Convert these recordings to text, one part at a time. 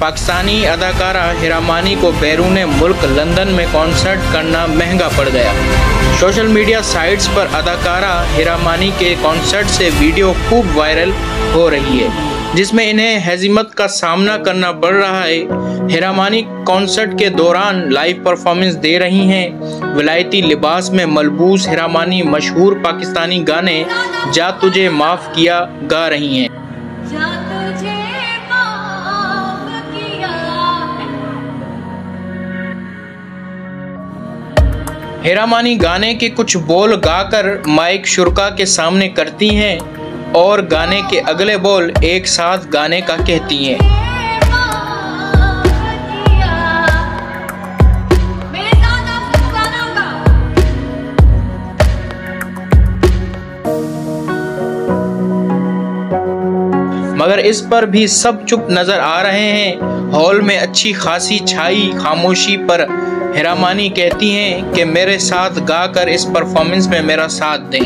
पाकिस्तानी अदाकारा हिरामानी को बैरून मुल्क लंदन में कॉन्सर्ट करना महँगा पड़ गया। सोशल मीडिया साइट्स पर अदाकारा हिरामानी के कॉन्सर्ट से वीडियो खूब वायरल हो रही है, जिसमें इन्हें हजीमत का सामना करना पड़ रहा है। हिरामानी कॉन्सर्ट के दौरान लाइव परफॉर्मेंस दे रही हैं। विलायती लिबास में मलबूस हिरामानी मशहूर पाकिस्तानी गाने, जा तुझे माफ़ किया, गा रही हैं। हेरामानी गाने के कुछ बोल गाकर माइक शुरका के सामने करती हैं और गाने के अगले बोल एक साथ गाने का कहती हैं। मगर इस पर भी सब चुप नज़र आ रहे हैं। हॉल में अच्छी खासी छाई, खामोशी पर हिरामानी कहती हैं कि मेरे साथ गाकर इस परफॉर्मेंस में मेरा साथ दें।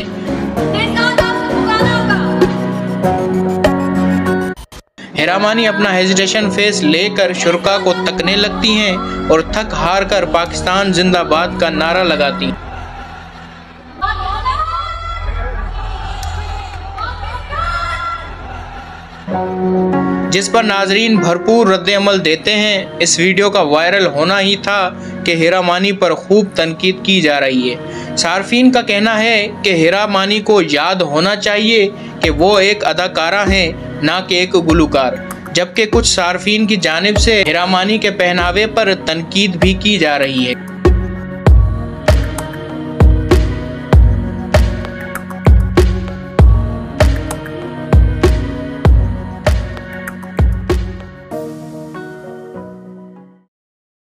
हिरामानी अपना हेजिटेशन फेस लेकर शुरा को तकने लगती हैं और थक हार कर पाकिस्तान जिंदाबाद का नारा लगाती हैं। जिस पर नाजरीन भरपूर रद्दमल देते हैं, इस वीडियो का वायरल होना ही था कि हेरा मानी पर खूब तनकीद की जा रही है। सार्फिन का कहना है कि हेरा मानी को याद होना चाहिए कि वो एक अदाकारा हैं, ना कि एक गुलकार। जबकि कुछ सार्फिन की जानब से हेरा मानी के पहनावे पर तनकीद भी की जा रही है।